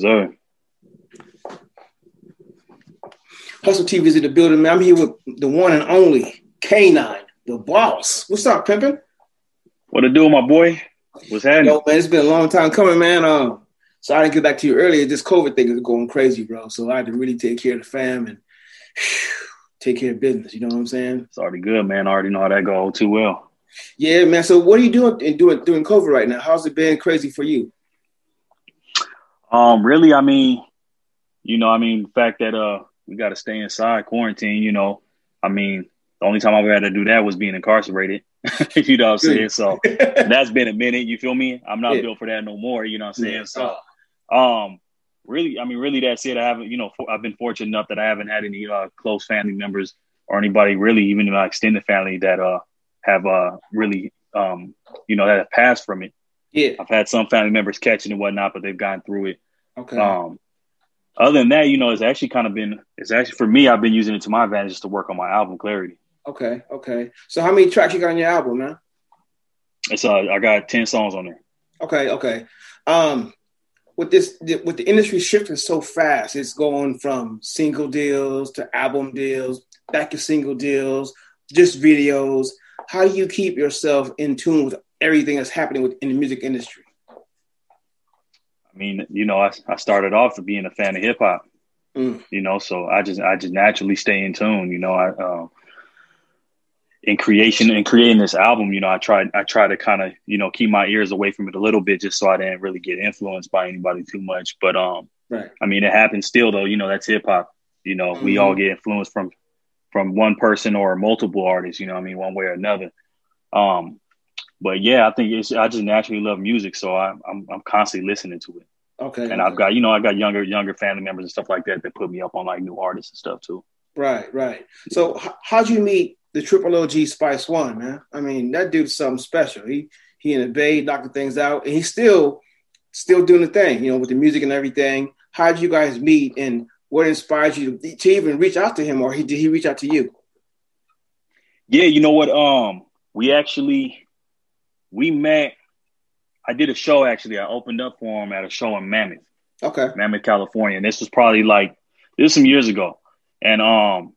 Sir. Hustle TV is in the building, man. I'm here with the one and only Kay Nine, the boss. What's up, pimpin'? What to do, my boy? What's happening? Yo, man, it's been a long time coming, man. Um, so I didn't get back to you earlier. This COVID thing is going crazy, bro. So I had to really take care of the fam and take care of business. You know what I'm saying? It's already good, man. I already know how that go too well. Yeah, man. So what are you doing in doing doing COVID right now? How's it been crazy for you? Um, really, I mean, you know, I mean, the fact that uh we got to stay inside quarantine. You know, I mean, the only time I've had to do that was being incarcerated. you know what I'm saying? So that's been a minute. You feel me? I'm not yeah. built for that no more. You know what I'm saying? Yeah. So, um, really, I mean, really, that's it. I haven't, you know, I've been fortunate enough that I haven't had any uh, close family members or anybody really, even in my extended family, that uh have uh really um you know that have passed from it. Yeah, I've had some family members catching and whatnot, but they've gone through it. Okay. Um, other than that, you know, it's actually kind of been it's actually for me. I've been using it to my advantage to work on my album clarity. Okay, okay. So how many tracks you got on your album, man? It's uh, I got ten songs on there. Okay, okay. Um, with this, with the industry shifting so fast, it's going from single deals to album deals, back to single deals, just videos. How do you keep yourself in tune with everything that's happening within the music industry? I mean, you know, I, I started off for being a fan of hip hop. Mm. You know, so I just I just naturally stay in tune. You know, I um, in creation and creating this album, you know, I tried I try to kind of you know keep my ears away from it a little bit, just so I didn't really get influenced by anybody too much. But um, right. I mean, it happens still though. You know, that's hip hop. You know, mm-hmm. we all get influenced from from one person or multiple artists. You know, I mean, one way or another. Um, but yeah, I think it's I just naturally love music, so I, I'm I'm constantly listening to it. Okay. And okay. I've got you know I got younger younger family members and stuff like that that put me up on like new artists and stuff too. Right, right. So h- how'd you meet the Triple OG Spice 1, man? I mean, that dude's something special. He he in the Bay knocking things out, and he's still still doing the thing, you know, with the music and everything. How did you guys meet, and what inspired you to, to even reach out to him, or he, did he reach out to you? Yeah, you know what? Um, we actually we met. I did a show actually. I opened up for him at a show in Mammoth. Okay. Mammoth, California. And this was probably like this was some years ago. And um,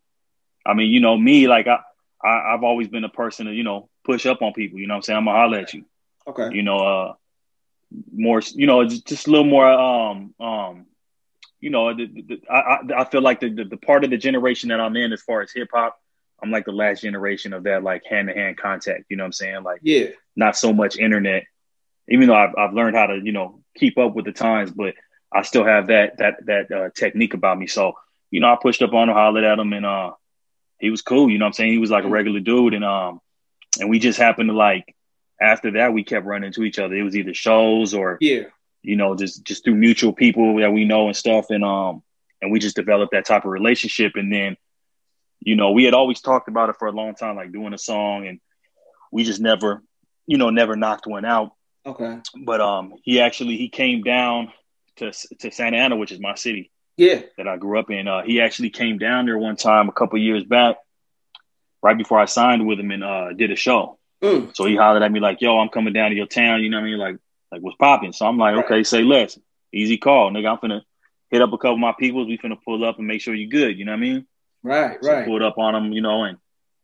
I mean, you know, me, like I, I have always been a person to, you know, push up on people. You know I'm saying? I'm gonna holler at you. Okay. You know, uh more you know, just, just a little more um um you know, the, the, I, I feel like the, the, the part of the generation that I'm in as far as hip hop, I'm like the last generation of that like hand to hand contact. You know what I'm saying? Like yeah, not so much internet. Even though I've I've learned how to you know keep up with the times, but I still have that that that uh, technique about me. So you know, I pushed up on him, hollered at him, and uh, he was cool. You know what I'm saying? He was like a mm-hmm. regular dude, and um, and we just happened to like after that we kept running into each other. It was either shows or yeah, you know, just just through mutual people that we know and stuff, and um, and we just developed that type of relationship, and then you know, we had always talked about it for a long time, like doing a song, and we just never, you know, never knocked one out. Okay. But um, he actually he came down to to Santa Ana, which is my city. Yeah. That I grew up in. Uh, he actually came down there one time a couple years back, right before I signed with him and uh, did a show. Mm. So he hollered at me like, "Yo, I'm coming down to your town." You know what I mean? Like, like what's popping? So I'm like, right. "Okay, say less. Easy call, nigga. I'm finna hit up a couple of my peoples. We finna pull up and make sure you good. You know what I mean?" Right, so right. Pulled up on him, you know, and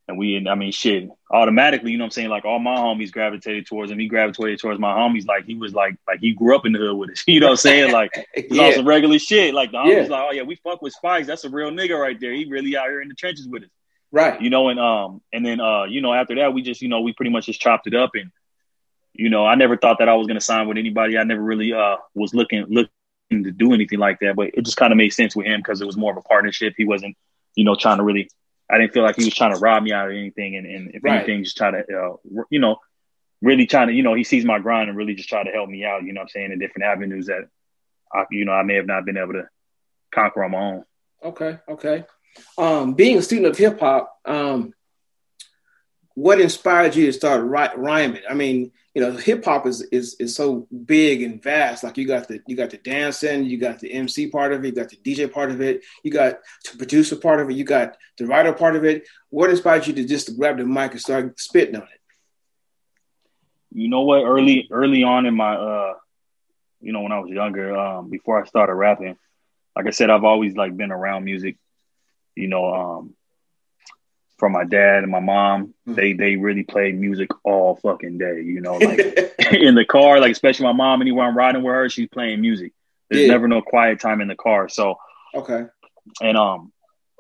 and we, I mean, shit, automatically, you know what I'm saying? Like all my homies gravitated towards him. He gravitated towards my homies. Like he was like, like he grew up in the hood with us. You know what I'm saying? Like it's yeah. some regular shit. Like the homies yeah. like, oh yeah, we fuck with Spice. That's a real nigga right there. He really out here in the trenches with us. Right. You know, and um, and then uh, you know, after that, we just, you know, we pretty much just chopped it up and you know, I never thought that I was gonna sign with anybody. I never really uh was looking looking to do anything like that, but it just kind of made sense with him because it was more of a partnership. He wasn't you know, trying to really, I didn't feel like he was trying to rob me out of anything. And, and if right. anything, just try to, uh, you know, really trying to, you know, he sees my grind and really just try to help me out, you know I'm saying, in different avenues that, I, you know, I may have not been able to conquer on my own. Okay. Okay. Um, being a student of hip hop, um, what inspired you to start rhyming? I mean, you know, hip hop is, is is so big and vast. Like you got the you got the dancing, you got the MC part of it, you got the DJ part of it, you got the producer part of it, you got the writer part of it. What inspired you to just grab the mic and start spitting on it? You know what? Early early on in my uh you know, when I was younger, um, before I started rapping, like I said, I've always like been around music. You know, um, from my dad and my mom, mm-hmm. they they really play music all fucking day. You know, like in the car, like especially my mom. Anywhere I'm riding with her, she's playing music. There's yeah. never no quiet time in the car. So okay, and um,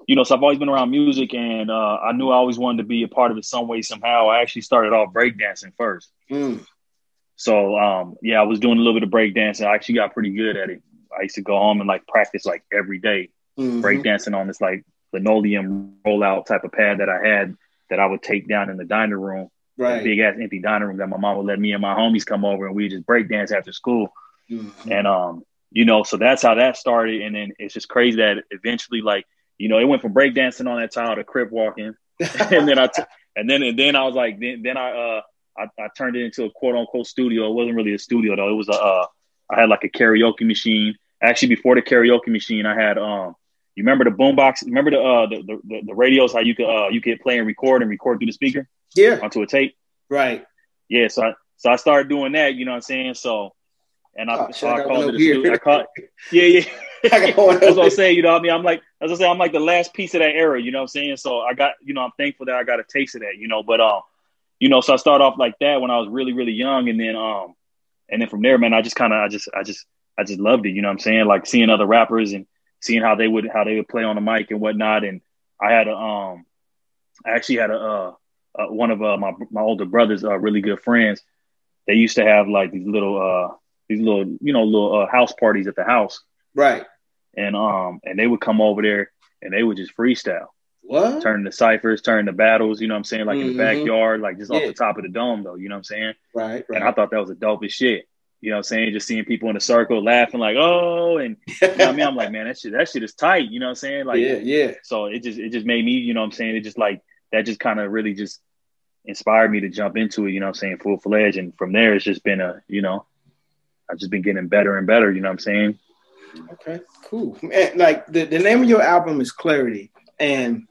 you know, so I've always been around music, and uh, I knew I always wanted to be a part of it some way somehow. I actually started off breakdancing first. Mm. So um, yeah, I was doing a little bit of breakdancing. I actually got pretty good at it. I used to go home and like practice like every day, mm-hmm. breakdancing on this like linoleum rollout type of pad that I had that I would take down in the dining room, right. big ass empty dining room that my mom would let me and my homies come over and we just break dance after school. Mm-hmm. And um, you know, so that's how that started. And then it's just crazy that eventually, like, you know, it went from breakdancing on that tile to crip walking, and then I t- and then and then I was like, then then I uh I, I turned it into a quote unquote studio. It wasn't really a studio though. It was a uh, I had like a karaoke machine. Actually, before the karaoke machine, I had um you remember the boombox? Remember the, uh, the, the the radios? How you could uh, you could play and record and record through the speaker? Yeah, onto a tape. Right. Yeah. So I so I started doing that. You know what I'm saying? So and I, oh, so I, I called it a studio. I called, yeah, yeah. That's what I'm saying. You know what I mean? I'm like, as I say, I'm like the last piece of that era. You know what I'm saying? So I got, you know, I'm thankful that I got a taste of that. You know, but um, you know, so I started off like that when I was really, really young, and then um, and then from there, man, I just kind of, I just, I just, I just loved it. You know what I'm saying? Like seeing other rappers and seeing how they would how they would play on the mic and whatnot. And I had a um, I actually had a uh, uh one of uh, my my older brothers, uh, really good friends. They used to have like these little uh these little you know little uh, house parties at the house, right? And um and they would come over there and they would just freestyle. What? Turn the ciphers, turn the battles, you know what I'm saying? Like mm-hmm. in the mm-hmm. backyard, like just yeah. off the top of the dome though, you know what I'm saying? Right, right. And I thought that was the dopest shit. You know what I'm saying? Just seeing people in a circle laughing like, oh, and you know I mean, I'm like, man, that shit, that shit is tight. You know what I'm saying? Like, yeah, yeah. So it just, it just made me, you know what I'm saying? It just like, that just kind of really just inspired me to jump into it, you know what I'm saying? Full fledged. And from there, it's just been a, you know, I've just been getting better and better, you know what I'm saying? Okay, cool. And like the, the name of your album is Clarity. And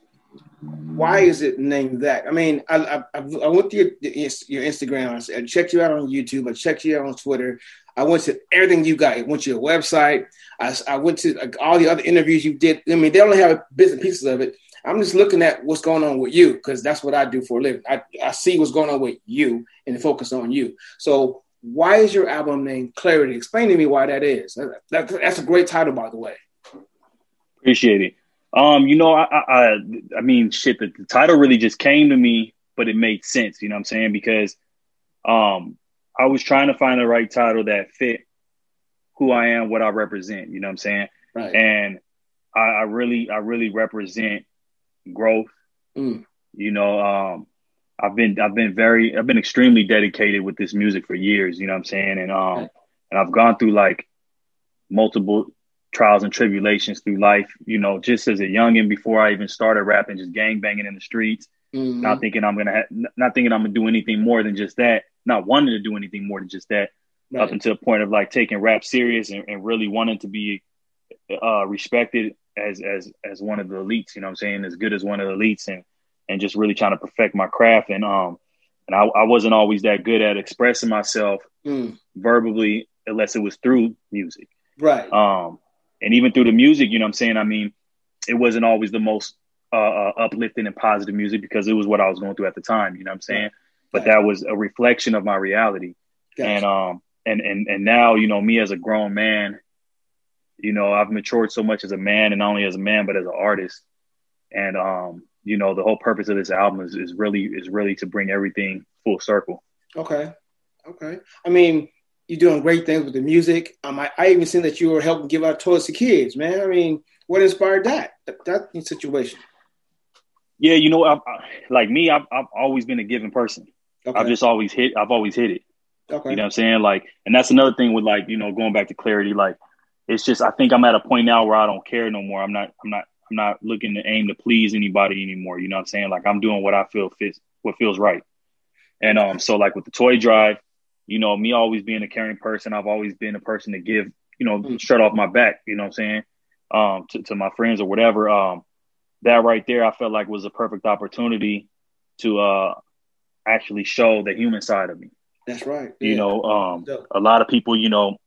why is it named that? I mean, I I, I went to your, your Instagram. I checked you out on YouTube. I checked you out on Twitter. I went to everything you got. I went to your website. I, I went to like, all the other interviews you did. I mean, they only have bits and pieces of it. I'm just looking at what's going on with you because that's what I do for a living. I, I see what's going on with you and focus on you. So, why is your album named Clarity? Explain to me why that is. That, that, that's a great title, by the way. Appreciate it. Um, you know, I, I, I mean, shit. The, the, title really just came to me, but it made sense. You know what I'm saying? Because, um, I was trying to find the right title that fit who I am, what I represent. You know what I'm saying? Right. And I, I really, I really represent growth. Mm. You know, um, I've been, I've been very, I've been extremely dedicated with this music for years. You know what I'm saying? And um, right. and I've gone through like multiple trials and tribulations through life, you know, just as a youngin before I even started rapping, just gang banging in the streets, mm-hmm. not thinking I'm gonna, ha- not thinking I'm gonna do anything more than just that, not wanting to do anything more than just that, right. up until the point of like taking rap serious and, and really wanting to be uh, respected as as as one of the elites. You know, I'm saying as good as one of the elites, and and just really trying to perfect my craft. And um, and I, I wasn't always that good at expressing myself mm. verbally unless it was through music. Right. Um, and even through the music, you know what I'm saying? I mean, it wasn't always the most uh, uh, uplifting and positive music because it was what I was going through at the time, you know what I'm saying? But that was a reflection of my reality. Gotcha. And um and and and now, you know, me as a grown man, you know, I've matured so much as a man and not only as a man but as an artist. And um, you know, the whole purpose of this album is, is really is really to bring everything full circle. Okay. Okay. I mean, you're doing great things with the music. Um, I, I even seen that you were helping give out toys to kids, man. I mean, what inspired that that, that situation? Yeah, you know, I, I, like me, I've, I've always been a giving person. Okay. I've just always hit. I've always hit it. Okay. You know what I'm saying? Like, and that's another thing with like, you know, going back to clarity. Like, it's just I think I'm at a point now where I don't care no more. I'm not. I'm not. I'm not looking to aim to please anybody anymore. You know what I'm saying? Like, I'm doing what I feel fits, what feels right. And um, so like with the toy drive, you know, me always being a caring person, I've always been a person to give, you know, mm. shirt off my back, you know what I'm saying? Um, to, to my friends or whatever. Um, that right there, I felt like was a perfect opportunity to uh actually show the human side of me. That's right. Yeah. You know, um, a lot of people, you know,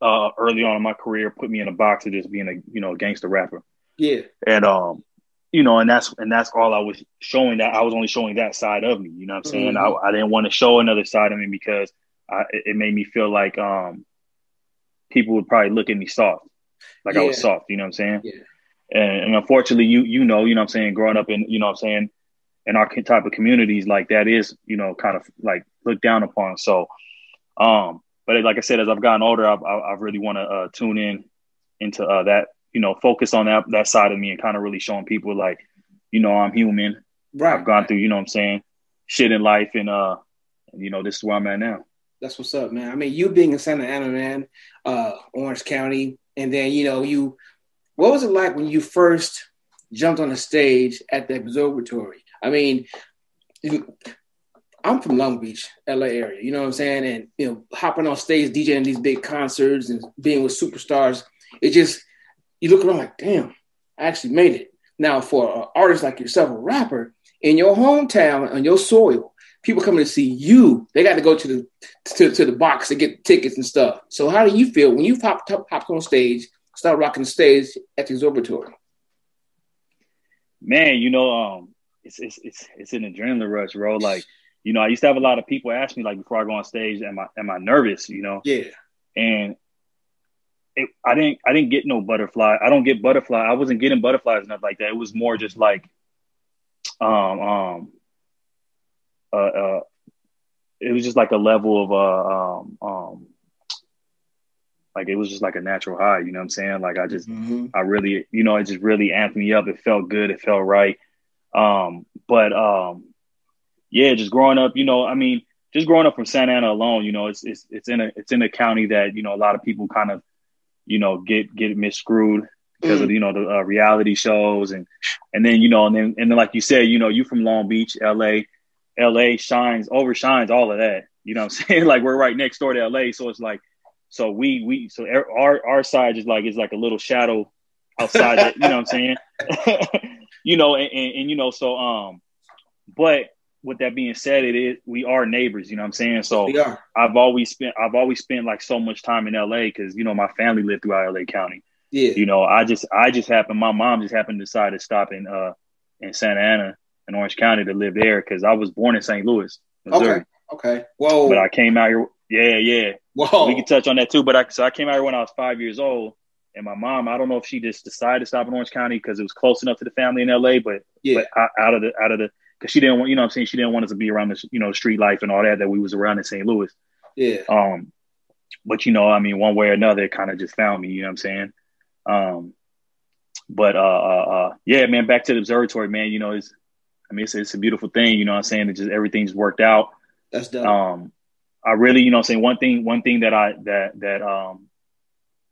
uh, early on in my career put me in a box of just being a you know gangster rapper. Yeah. And um, you know, and that's and that's all I was showing that I was only showing that side of me. You know what I'm saying? Mm-hmm. I, I didn't want to show another side of me because I, it made me feel like um people would probably look at me soft, like yeah. I was soft. You know what I'm saying? Yeah. And, and unfortunately, you you know, you know what I'm saying, growing up in, you know what I'm saying, in our type of communities, like that is, you know, kind of like looked down upon. So, um, but like I said, as I've gotten older, I've, I, really want to uh, tune in into uh, that, you know, focus on that that side of me and kind of really showing people like, you know, I'm human. Right. I've gone through, you know, what I'm saying, shit in life, and uh, you know, this is where I'm at now. That's what's up, man. I mean, you being in Santa Ana, man, uh, Orange County, and then you know, you what was it like when you first jumped on the stage at the observatory? I mean, you, I'm from Long Beach, LA area, you know what I'm saying? And you know, hopping on stage, DJing these big concerts and being with superstars, it just you look around like, damn, I actually made it. Now, for an artist like yourself, a rapper in your hometown on your soil, people coming to see you, they got to go to the to, to the box to get tickets and stuff. So, how do you feel when you popped hopped on stage start rocking the stage at the observatory? Man, you know, um, it's it's it's it's an adrenaline rush, bro. Like, you know, I used to have a lot of people ask me like before I go on stage, am I am I nervous? You know? Yeah. And it, I didn't I didn't get no butterfly. I don't get butterfly. I wasn't getting butterflies enough like that. It was more just like um um uh, uh it was just like a level of uh um um like it was just like a natural high, you know what I'm saying? Like I just mm-hmm. I really, you know, it just really amped me up. It felt good, it felt right. Um, but um yeah, just growing up, you know, I mean, just growing up from Santa Ana alone, you know, it's it's it's in a it's in a county that, you know, a lot of people kind of, you know, get get misscrewed because mm. of you know the uh, reality shows and and then you know and then and then like you said, you know, you from Long Beach, LA, LA shines overshines all of that. You know what I'm saying? like we're right next door to LA, so it's like so we we so our our side is like is like a little shadow outside that, you know what I'm saying? you know, and, and, and, you know, so um, but with that being said, it is we are neighbors, you know what I'm saying? So I've always spent I've always spent like so much time in LA because you know my family lived throughout LA County. Yeah. You know, I just I just happened my mom just happened to decide to stop in uh in Santa Ana in Orange County to live there because I was born in St. Louis, Missouri. Okay. Okay. Whoa. But I came out here yeah, yeah. Whoa. We can touch on that too. But I so I came out here when I was five years old, and my mom, I don't know if she just decided to stop in Orange County because it was close enough to the family in LA, but yeah, but out of the out of the because she didn't want, you know, I'm saying she didn't want us to be around the you know street life and all that that we was around in St. Louis. Yeah. Um, but you know, I mean, one way or another, it kind of just found me. You know what I'm saying? Um, but uh, uh, uh, yeah, man, back to the observatory, man. You know, it's I mean, it's it's a beautiful thing. You know what I'm saying? It just everything's worked out. That's done. Um, I really, you know, I'm saying one thing, one thing that I that that um,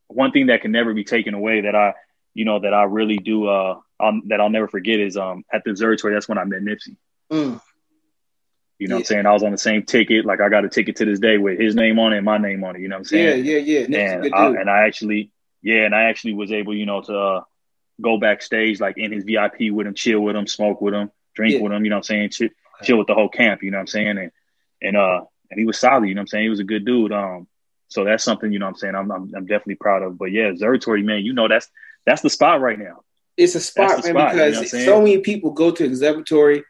one thing that can never be taken away that I, you know, that I really do uh, um, that I'll never forget is um at the observatory. That's when I met Nipsey. Mm. You know yeah. I'm saying? I was on the same ticket. Like I got a ticket to this day with his name on it and my name on it. You know what I'm saying? Yeah, yeah, yeah. and I, and I actually, yeah, and I actually was able, you know, to uh, go backstage like in his VIP with him, chill with him, smoke with him, drink yeah. with him. You know what I'm saying? Chill, chill with the whole camp. You know what I'm saying? And and uh and he was solid. You know what I'm saying? He was a good dude. Um, so that's something you know what I'm saying I'm, I'm, I'm definitely proud of. But yeah, Observatory, man, you know that's that's the spot right now. It's a spot, man, spot, because you know so many people go to Observatory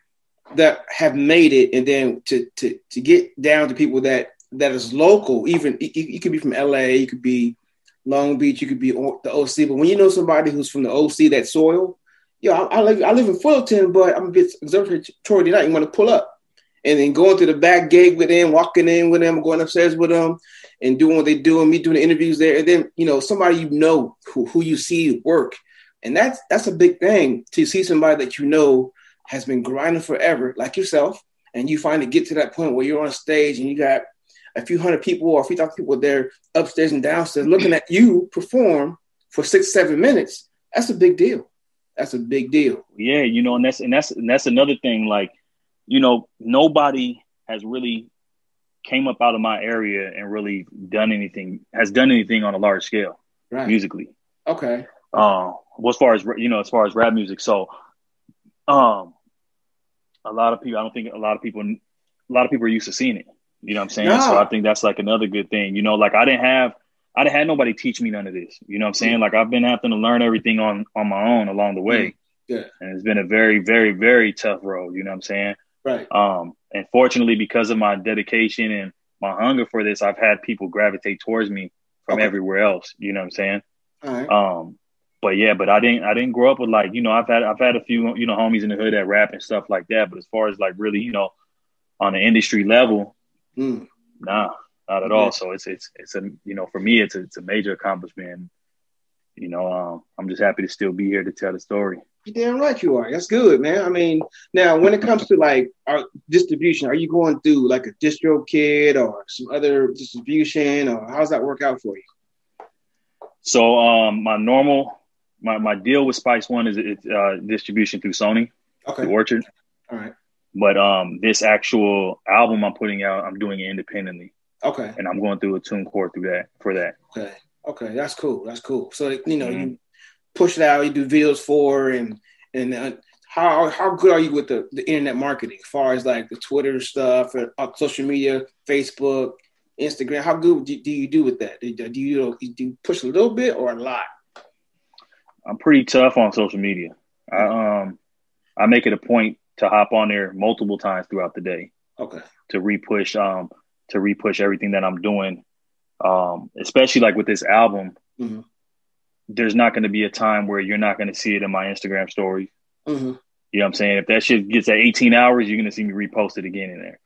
that have made it, and then to to to get down to people that that is local. Even you, you could be from LA, you could be Long Beach, you could be the OC. But when you know somebody who's from the OC, that soil, yo, I, I live I live in Fullerton, but I'm a bit Observatory tonight. You want to pull up and then going to the back gate with them, walking in with them, going upstairs with them, and doing what they do, and me doing the interviews there, and then you know somebody you know who, who you see work, and that's that's a big thing to see somebody that you know has been grinding forever, like yourself, and you finally get to that point where you're on stage and you got a few hundred people or a few thousand people there upstairs and downstairs looking at you perform for six seven minutes. That's a big deal. That's a big deal. Yeah, you know, and that's and that's and that's another thing. Like you know, nobody has really came up out of my area and really done anything has done anything on a large scale right. musically. Okay. Uh, well, as far as you know, as far as rap music, so um, a lot of people, I don't think a lot of people, a lot of people are used to seeing it. You know what I'm saying? No. So I think that's like another good thing. You know, like I didn't have, I didn't had nobody teach me none of this. You know what I'm saying? Like I've been having to learn everything on on my own along the way. Yeah. And it's been a very, very, very tough road. You know what I'm saying? Right. Um, and fortunately, because of my dedication and my hunger for this, I've had people gravitate towards me from Okay. everywhere else. You know what I'm saying? All right. Um, but yeah, but I didn't I didn't grow up with like, you know, I've had I've had a few, you know, homies in the hood that rap and stuff like that. But as far as like really, you know, on the industry level, Mm. nah, not at all. So it's it's it's a you know, for me it's a it's a major accomplishment. You know, um, I'm just happy to still be here to tell the story. You damn right you are. That's good, man. I mean, now when it comes to like our distribution, are you going through like a DistroKid or some other distribution, or how's that work out for you? So um, my normal my, my deal with Spice 1 is it's uh, distribution through Sony, Okay. through Orchard. All right. But um, this actual album I'm putting out, I'm doing it independently, Okay. and I'm going through a TuneCore through that for that. Okay. Okay. That's cool. That's cool. So you know Mhm. you push it out, you do videos for, and and uh, how how good are you with the, the internet marketing, as far as like the Twitter stuff, and, uh, social media, Facebook, Instagram? How good do, do you do with that? Do, do you do you push a little bit or a lot? I'm pretty tough on social media. I um I make it a point to hop on there multiple times throughout the day Okay. to repush um to repush everything that I'm doing. Um, especially like with this album, Mhm. there's not going to be a time where you're not going to see it in my Instagram stories. hmm You know what I'm saying? If that shit gets at 18 hours, you're gonna see me repost it again in there.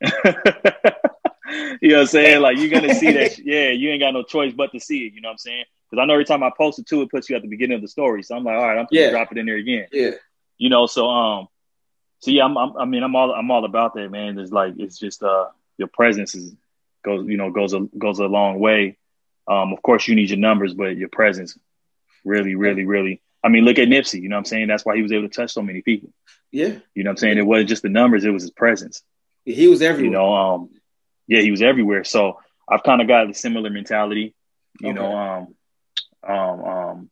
you know what I'm saying? Like you're gonna see that. Yeah, you ain't got no choice but to see it. You know what I'm saying? Because I know every time I post it too, it puts you at the beginning of the story. So I'm like, all right, I'm gonna Yeah. drop it in there again. Yeah. You know, so um, so yeah, I'm, I'm I mean, I'm all I'm all about that, man. It's like it's just uh, your presence is goes you know goes a goes a long way. Um, of course, you need your numbers, but your presence really, really, really. I mean, look at Nipsey. You know what I'm saying? That's why he was able to touch so many people. Yeah. You know what I'm saying? It wasn't just the numbers, it was his presence. He was everywhere. You know, um, yeah, he was everywhere. So I've kind of got a similar mentality, you Okay. know, um, um, um,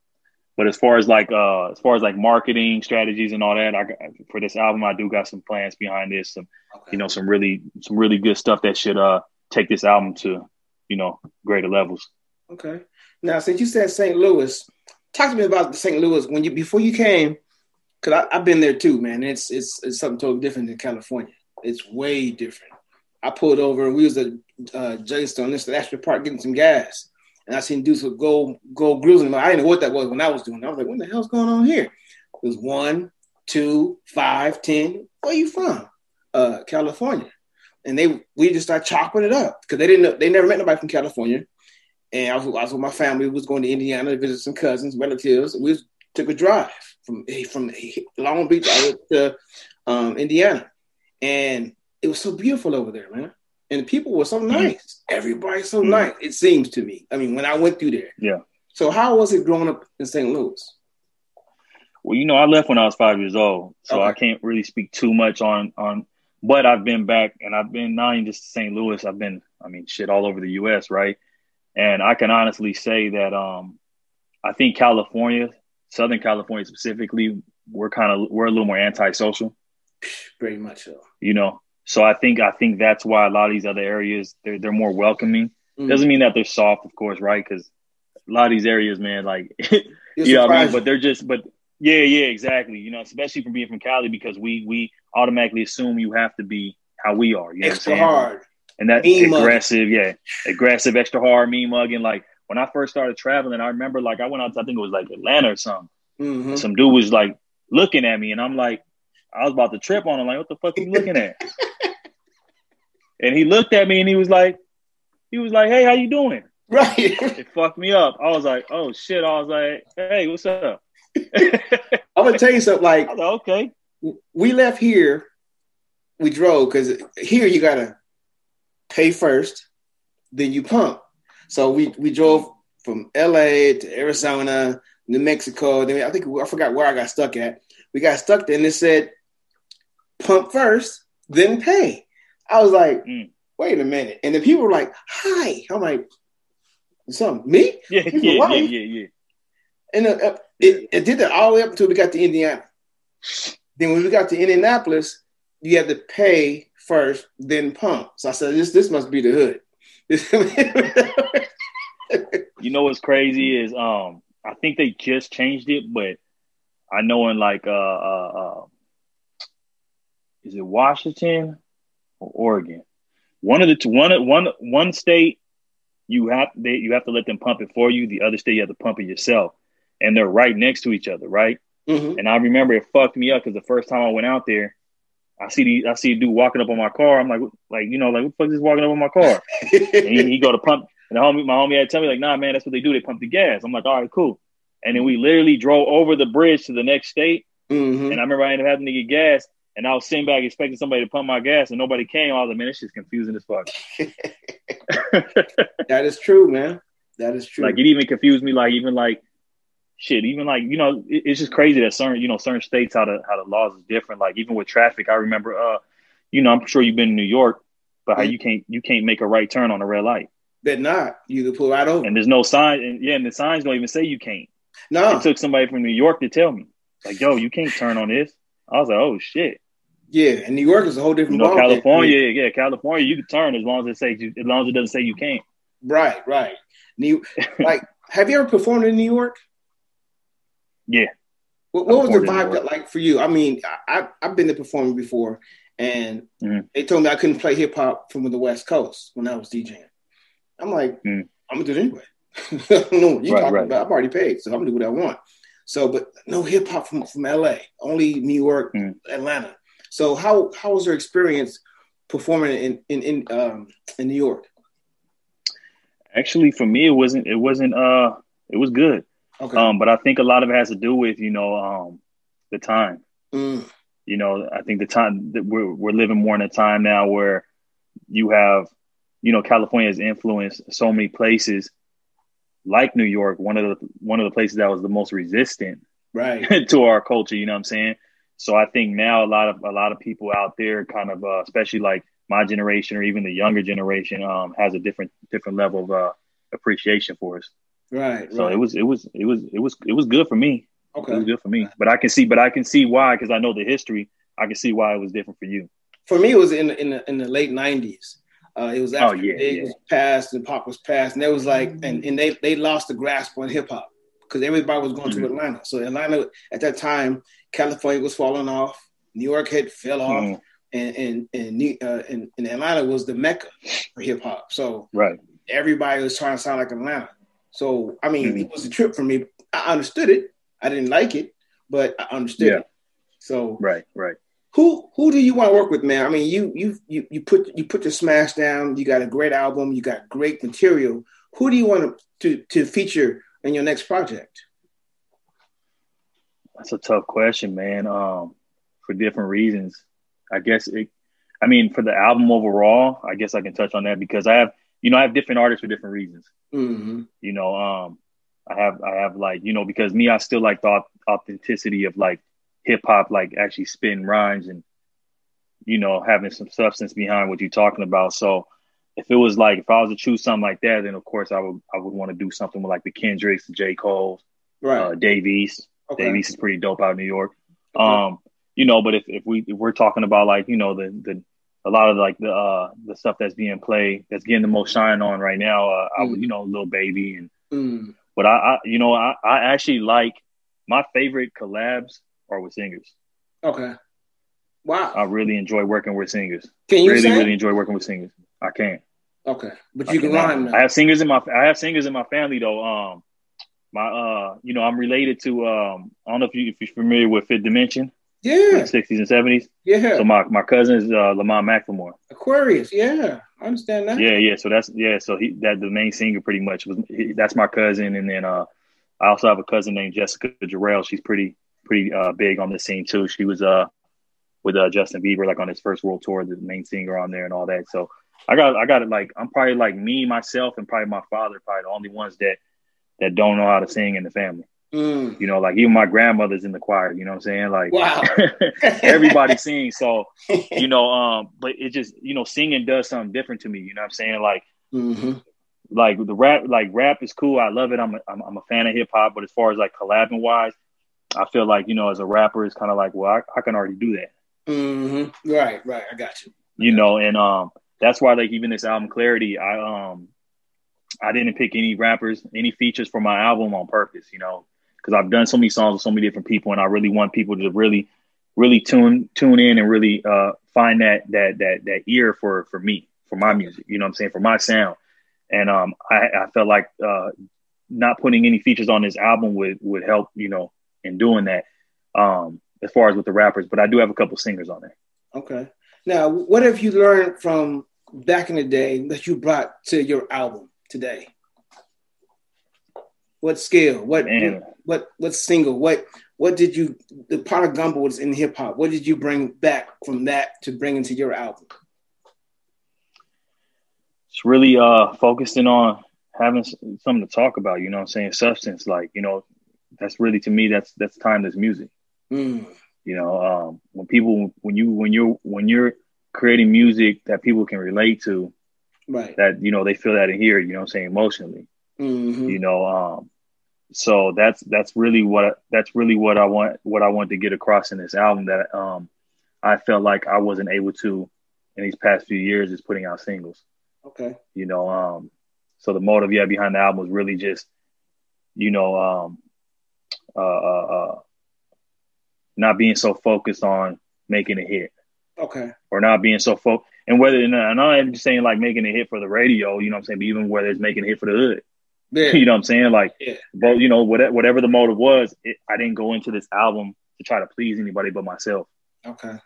but as far as like, uh, as far as like marketing strategies and all that, I got, for this album, I do got some plans behind this, some, Okay. you know, some really, some really good stuff that should, uh, take this album to, you know, greater levels. Okay. Now, since you said St. Louis, talk to me about St. Louis when you before you came, because I've been there too, man. It's it's it's something totally different than California. It's way different. I pulled over and we was at uh, Jellystone, this Ashford Park, getting some gas, and I seen dudes with gold gold grills in them. I didn't know what that was when I was doing. it. I was like, "What the hell's going on here?" It was one, two, five, ten. Where you from? Uh, California. And they we just started chopping it up because they didn't know, they never met nobody from California and I was, I was with my family. We was going to Indiana to visit some cousins, relatives. We took a drive from from Long Beach to um, Indiana, and it was so beautiful over there, man. And the people were so nice. Everybody's so Mhm. nice. It seems to me. I mean, when I went through there. Yeah. So how was it growing up in St. Louis? Well, you know, I left when I was five years old, so Okay. I can't really speak too much on on. But I've been back, and I've been not even just St. Louis. I've been, I mean, shit, all over the U.S. Right, and I can honestly say that um, I think California, Southern California specifically, we're kind of we're a little more antisocial. Very much so. You know, so I think I think that's why a lot of these other areas they're they're more welcoming. Mm. Doesn't mean that they're soft, of course, right? Because a lot of these areas, man, like You're know what I mean? But they're just, but yeah, yeah, exactly. You know, especially from being from Cali because we we automatically assume you have to be how we are. You know extra what I'm hard. And that Mean mugging. aggressive, yeah, aggressive, extra hard, mean mugging. Like when I first started traveling, I remember like I went out to I think it was like Atlanta or something. Mhm. Some dude was like looking at me, and I'm like, I was about to trip on him. Like, what the fuck are you looking at? and he looked at me, and he was like, he was like, hey, how you doing? Right. It fucked me up. I was like, oh shit. I was like, hey, what's up? I'm gonna tell you something. Like was like, okay. we left here, we drove because here you gotta pay first, then you pump. So we we drove from LA to Arizona, New Mexico. Then I think I forgot where I got stuck at. We got stuck there and it said pump first, then pay. I was like, Mm. wait a minute. And the people were like, hi. I'm like, something, me? Yeah, yeah, yeah, yeah, yeah. And uh, it, it did that all the way up until we got to Indiana. Then when we got to Indianapolis, you had to pay first, then pump. So I said, this this must be the hood. You know what's crazy is um I think they just changed it, but I know in like uh uh, uh is it Washington or Oregon? One of the two, one one one state you have they you have to let them pump it for you. The other state you have to pump it yourself, and they're right next to each other, right? Mm-hmm. And I remember it fucked me up because the first time I went out there, I see the I see a dude walking up on my car. I'm like, like you know, like what the fuck is walking up on my car? and he, he, go to pump, and the homie, my homie had to tell me like, nah, man, that's what they do. They pump the gas. I'm like, all right, cool. And then we literally drove over the bridge to the next state. Mm-hmm. And I remember I ended up having to get gas. And I was sitting back expecting somebody to pump my gas, and nobody came. I was like, man, this just confusing as fuck. that is true, man. That is true. Like it even confused me. Like even like shit, even like you know, it, it's just crazy that certain you know certain states how the how the laws is different. Like even with traffic, I remember, uh, you know, I'm sure you've been in New York, but how mm-hmm. you can't you can't make a right turn on a red light. Bet not. You can pull right over. And there's no sign. And yeah, and the signs don't even say you can't. No, it took somebody from New York to tell me, like, yo, you can't turn on this. I was like, oh shit. Yeah, and New York is a whole different. You know, California, yeah, California, you can turn as long as it says you, as long as it doesn't say you can't. Right, right. New, like, have you ever performed in New York? Yeah. What, what was the vibe that like for you? I mean, I, I've been to performing before, and mm. they told me I couldn't play hip hop from the West Coast when I was DJing. I'm like, mm. I'm gonna do it anyway. I don't know what you're right, talking right. about. I've already paid, so I'm gonna do what I want. So, but no hip hop from, from LA, only New York, mm. Atlanta. So, how how was your experience performing in in in, um, in New York? Actually, for me, it wasn't. It wasn't. Uh, it was good. Okay. Um, but I think a lot of it has to do with you know um, the time. Mm. You know, I think the time that we're we're living more in a time now where you have, you know, California has influenced so many places, like New York, one of the one of the places that was the most resistant, right, to our culture. You know what I'm saying? So I think now a lot of a lot of people out there, kind of, uh, especially like my generation or even the younger generation, um, has a different different level of uh, appreciation for us. Right. So right. it was it was it was it was it was good for me. Okay. It was good for me. But I can see but I can see why because I know the history. I can see why it was different for you. For me, it was in the, in the in the late nineties. Uh, it was oh, after oh, yeah, yeah. was passed and pop was passed, and there was like, and, and they they lost the grasp on hip hop because everybody was going mm-hmm. to Atlanta. So Atlanta at that time, California was falling off, New York had fell off, mm-hmm. and and and, uh, and, and Atlanta was the mecca for hip hop. So right, everybody was trying to sound like Atlanta. So I mean, mm-hmm. it was a trip for me. I understood it. I didn't like it, but I understood yeah. it. So right, right. Who who do you want to work with, man? I mean, you you you you put you put your smash down. You got a great album. You got great material. Who do you want to to, to feature in your next project? That's a tough question, man. Um, for different reasons. I guess it. I mean, for the album overall, I guess I can touch on that because I have you know, I have different artists for different reasons. Mm-hmm. You know, um, I have I have like you know because me, I still like the authenticity of like hip hop, like actually spitting rhymes and you know having some substance behind what you're talking about. So if it was like if I was to choose something like that, then of course I would I would want to do something with like the Kendricks, the J Cole, right? Uh, Dave East. Okay. Dave East is pretty dope out of New York. Um, you know, but if, if we if we're talking about like you know the the a lot of like the uh, the stuff that's being played that's getting the most shine on right now. Uh, mm. I you know, Lil Baby and mm. but I, I, you know, I, I actually like my favorite collabs are with singers. Okay. Wow. I really enjoy working with singers. Can you really sing? really enjoy working with singers? I can. Okay, but you I can rhyme. I have singers in my I have singers in my family though. Um, my uh, you know, I'm related to um, I don't know if you if you're familiar with Fifth Dimension. Yeah. Sixties and seventies. Yeah. So my, my cousin is uh, Lamont McLemore. Aquarius. Yeah, I understand that. Yeah, yeah. So that's yeah. So he that the main singer pretty much was he, that's my cousin, and then uh, I also have a cousin named Jessica Jarrell. She's pretty pretty uh big on the scene too. She was uh with uh Justin Bieber like on his first world tour, the main singer on there and all that. So I got I got it like I'm probably like me myself and probably my father probably the only ones that that don't know how to sing in the family. Mm. You know, like even my grandmother's in the choir, you know what I'm saying? Like wow. everybody sings. So, you know, um, but it just, you know, singing does something different to me. You know what I'm saying? Like mm-hmm. like the rap, like rap is cool. I love it. I'm a, I'm, I'm a fan of hip hop, but as far as like collabing wise, I feel like, you know, as a rapper, it's kind of like, well, I, I, can already do that. Mm-hmm. Right, right. I got you. I you got know, you. and um, that's why like even this album Clarity, I um, I didn't pick any rappers, any features for my album on purpose, you know, because I've done so many songs with so many different people, and I really want people to really, really tune tune in and really uh, find that that that that ear for for me, for my music. You know what I'm saying? For my sound. And um, I, I felt like uh, not putting any features on this album would would help, you know, in doing that. Um, as far as with the rappers, but I do have a couple singers on there. Okay. Now, what have you learned from back in the day that you brought to your album today? What scale? What Man. what what single? What what did you the pot of gumbo was in hip hop? What did you bring back from that to bring into your album? It's really uh focusing on having something to talk about, you know what I'm saying? Substance, like, you know, that's really to me that's that's timeless music. Mm. You know, um, when people when you when you're when you're creating music that people can relate to, right? That you know they feel that in here. You know, I'm saying emotionally. Mm-hmm. You know, um, so that's that's really what that's really what I want what I want to get across in this album that um, I felt like I wasn't able to in these past few years is putting out singles. Okay. You know, um, so the motive yeah behind the album was really just, you know, um, uh, uh, uh not being so focused on making a hit. Okay. Or not being so focused. And whether, and I'm not just saying like making a hit for the radio, you know what I'm saying, but even whether it's making a hit for the hood. Yeah. you know what I'm saying? Like, yeah. but you know, whatever, whatever the motive was, it, I didn't go into this album to try to please anybody but myself. Okay.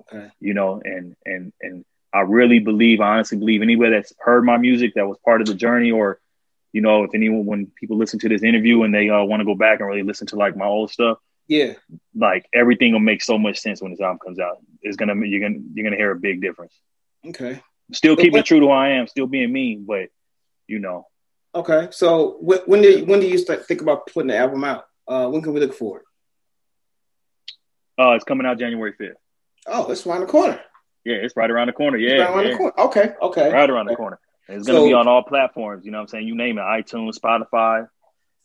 Okay. You know, and, and, and I really believe, I honestly believe anybody that's heard my music that was part of the journey or, you know, if anyone, when people listen to this interview and they uh, want to go back and really listen to like my old stuff, yeah. Like everything will make so much sense when this album comes out. It's gonna you're gonna you're gonna hear a big difference. Okay. Still keeping what, true to who I am, still being me, but you know. Okay, so when do when do you start think about putting the album out? Uh, when can we look for it? Uh, it's coming out January fifth. Oh, it's around the corner. Yeah, it's right around the corner. Yeah, right around yeah. the corner. Okay, okay. Right around okay. the corner. it's gonna so, be on all platforms. You know what I'm saying? You name it: iTunes, Spotify,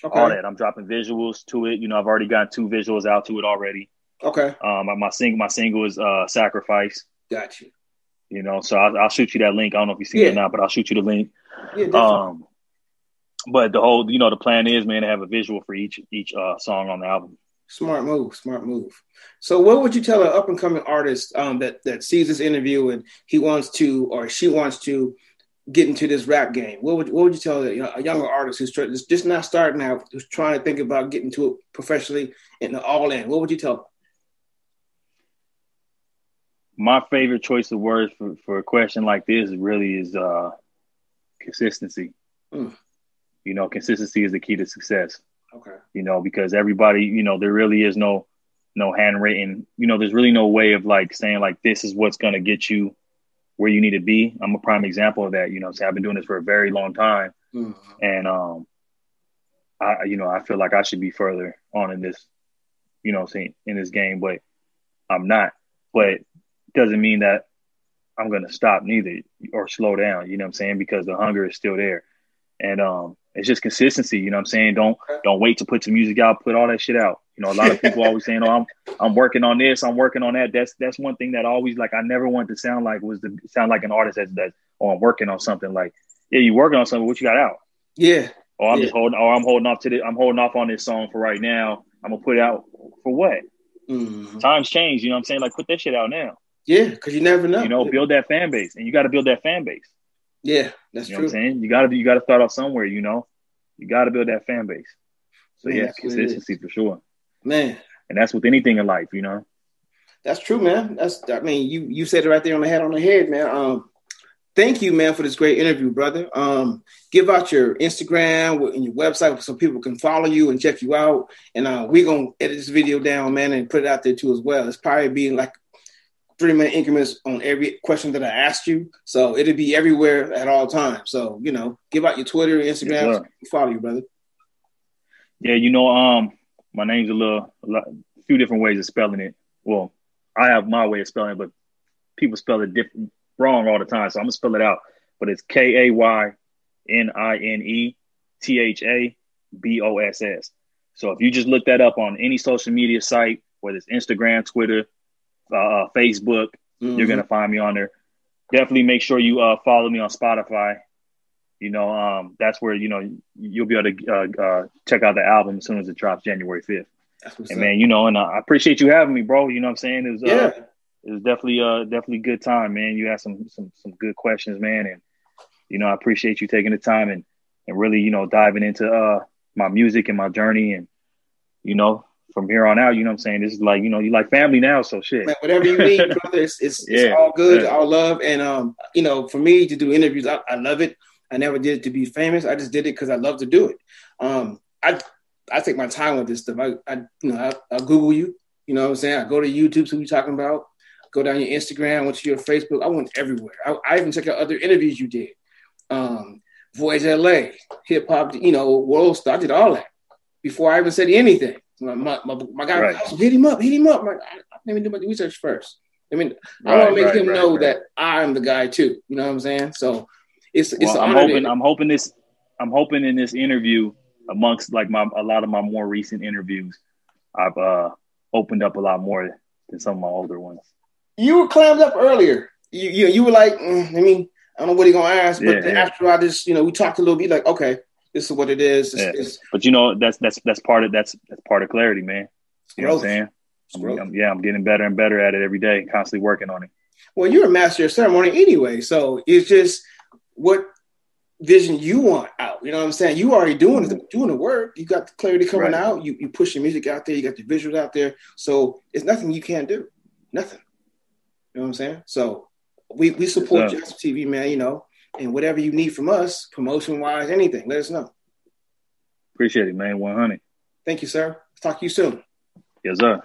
Okay. All that. I'm dropping visuals to it. You know, I've already got two visuals out to it already. Okay. Um, my single, my single is uh, "Sacrifice." Got you. You know, so I'll, I'll, shoot you that link. I don't know if you see yeah. it or not, but I'll shoot you the link. Yeah. Um, but the whole, you know, the plan is, man, to have a visual for each each uh, song on the album. Smart move, smart move. So, what would you tell an up and coming artist um, that that sees this interview and he wants to or she wants to get into this rap game? What would what would you tell a, younger artist who's just not starting out, who's trying to think about getting to it professionally and all in? What would you tell them? My favorite choice of words for, for a question like this really is uh, consistency. Mm. You know, consistency is the key to success. Okay. You know, because everybody, you know, there really is no no handwritten, you know, there's really no way of like saying like this is what's gonna get you where you need to be. I'm a prime example of that. You know, so I've been doing this for a very long time, mm-hmm. and um, I you know I feel like I should be further on in this, you know, saying in this game, but I'm not. But doesn't mean that I'm gonna stop neither or slow down. You know what I'm saying? Because the hunger is still there, and um, it's just consistency. You know what I'm saying? Don't don't wait to put some music out. Put all that shit out. You know, a lot of people always saying, "Oh, I'm I'm working on this. I'm working on that." That's that's one thing that always like I never wanted to sound like was to sound like an artist that's that. Oh, I'm working on something. Like, yeah, you working on something. What you got out? Yeah. Oh, I'm yeah. just holding. Oh, I'm holding off to the. I'm holding off on this song for right now. I'm gonna put it out for what? Mm-hmm. Times change. You know what I'm saying? Like, put that shit out now. Yeah, because you never know. You know, build that fan base, and you got to build that fan base. Yeah, that's you know true. What I'm saying you got to you got to start off somewhere. You know, you got to build that fan base. So yeah, yeah consistency for sure. Man, and that's with anything in life, you know. That's true, man. That's I mean, you you said it right there on the head on the head, man. Um, thank you, man, for this great interview, brother. Um, give out your Instagram and your website so people can follow you and check you out. And uh, we're gonna edit this video down, man, and put it out there too as well. It's probably being like three minute increments on every question that I asked you. So it'll be everywhere at all times. So, you know, give out your Twitter, Instagram, yes, follow you, brother. Yeah, you know, um, my name's a little, a, lot, a few different ways of spelling it. Well, I have my way of spelling it, but people spell it different, wrong all the time. So I'm gonna spell it out. But it's K A Y N I N E T H A B O S S. So if you just look that up on any social media site, whether it's Instagram, Twitter, uh, Facebook, mm-hmm. you're gonna find me on there. Definitely make sure you uh, follow me on Spotify. you know, um, that's where you know you'll be able to uh, uh, check out the album as soon as it drops January fifth. And man, you know, and I appreciate you having me, bro. You know what I'm saying? It was, uh, yeah. it was definitely uh definitely good time, man. You had some some some good questions, man, and you know I appreciate you taking the time and and really you know diving into uh my music and my journey and you know from here on out, you know what I'm saying? This is like, you know, you like family now, so shit. Man, whatever you need, brother, it's, it's, yeah, it's all good, yeah. all love. And, um, you know, for me to do interviews, I, I love it. I never did it to be famous. I just did it because I love to do it. Um, I I take my time with this stuff. I, I you know, I, I, Google you. You know what I'm saying? I go to YouTube, see what you're talking about. Go down your Instagram, went to your Facebook. I went everywhere. I, I even check out other interviews you did. Um, Voyage LA, hip hop, you know, world star. I did all that before I even said anything. My, my, my guy, right. hit him up, hit him up. Like, let me do my research first. I mean, right, I want to make right, him know that I'm the guy too. You know what I'm saying? So it's it's. Well, I'm hoping. I'm hoping this. I'm hoping in this interview, amongst like my a lot of my more recent interviews, I've uh opened up a lot more than some of my older ones. You were clammed up earlier. You you, you were like, mm, I mean, I don't know what he gonna ask, but yeah, yeah. after I just you know we talked a little bit, like okay, this is what it is. It's, yeah. it's, but you know that's that's that's part of that's that's part of clarity, man. You know what I'm saying? I'm, I'm, yeah, I'm getting better and better at it every day, constantly working on it. Well, you're a master of ceremony anyway, so it's just what vision you want out. You know what I'm saying? You already doing the, doing the work. You got the clarity coming right. out. You you push your music out there. You got the visuals out there. So it's nothing you can't do. Nothing. You know what I'm saying? So we we support Jasper TV, man. You know, and whatever you need from us, promotion wise, anything, let us know. Appreciate it, man. 100. Thank you, sir. Talk to you soon. Yes, sir.